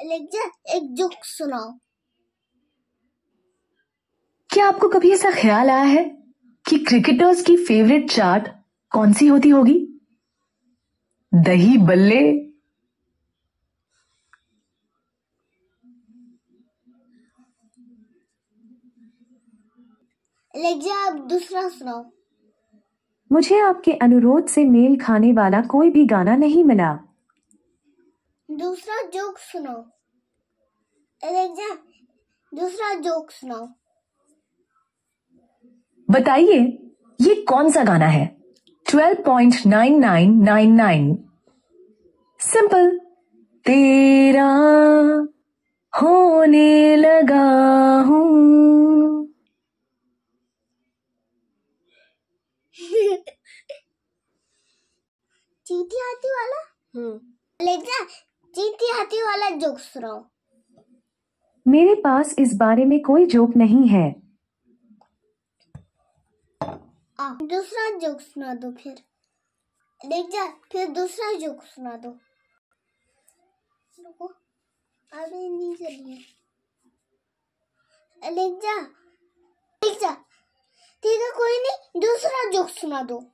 Alexa एक joke सुनाओ। क्या आपको कभी ऐसा ख्याल आया है कि क्रिकेटर्स की फेवरेट चाट कौन सी होती होगी? दही बल्ले। एलेक्सा आप दूसरा सुनाओ। मुझे आपके अनुरोध से मेल खाने वाला कोई भी गाना नहीं मिला। दूसरा जोक एलेक्सा दूसरा जोक सुनाओ बताइए ये कौन सा गाना है? 12.9999 सिंपल तेरा होने लगा हूँ चीटी हाथी वाला? एलेक्सा चीटी हाथी वाला जोक सुनाओ। मेरे पास इस बारे में कोई जोक नहीं है। आ, दूसरा जोक सुना दो फिर। एलेक्सा फिर दूसरा जोक सुना दो। रुको अभी नहीं चलिए। एलेक्सा एलेक्सा ठीक है कोई नहीं दूसरा जोक सुना दो।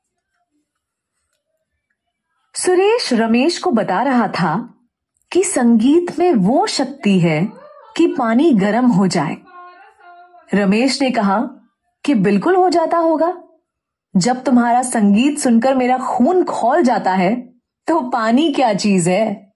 सुरेश रमेश को बता रहा था कि संगीत में वो शक्ति है कि पानी गर्म हो जाए। रमेश ने कहा कि बिल्कुल हो जाता होगा। जब तुम्हारा संगीत सुनकर मेरा खून खोल जाता है तो पानी क्या चीज़ है?